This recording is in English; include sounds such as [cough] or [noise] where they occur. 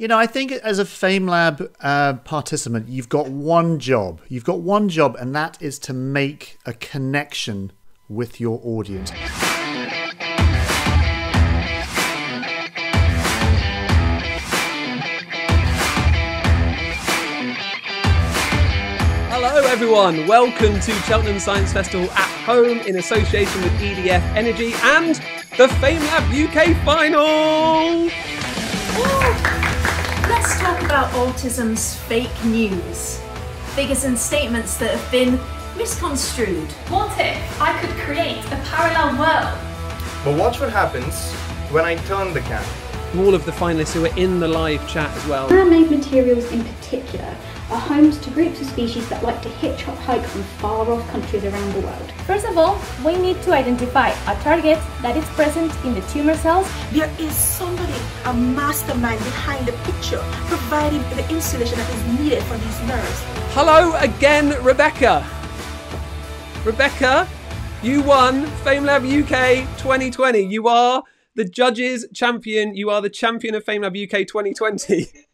You know, I think as a FameLab uh, participant, you've got one job. You've got one job, and that is to make a connection with your audience. Hello, everyone. Welcome to Cheltenham Science Festival at home in association with EDF Energy and the FameLab UK final. Let's talk about autism's fake news. Figures and statements that have been misconstrued. What if I could create a parallel world? But watch what happens when I turn the camera. All of the finalists who are in the live chat as well. Man-made materials in particular are homes to groups of species that like to hitchhike from far-off countries around the world. First of all, we need to identify a target that is present in the tumor cells. There is somebody, a mastermind behind the picture, providing the insulation that is needed for these nerves. Hello again, Rebecca. Rebecca, you won FameLab UK 2020. You are the judges champion. You are the champion of FameLab UK 2020. [laughs]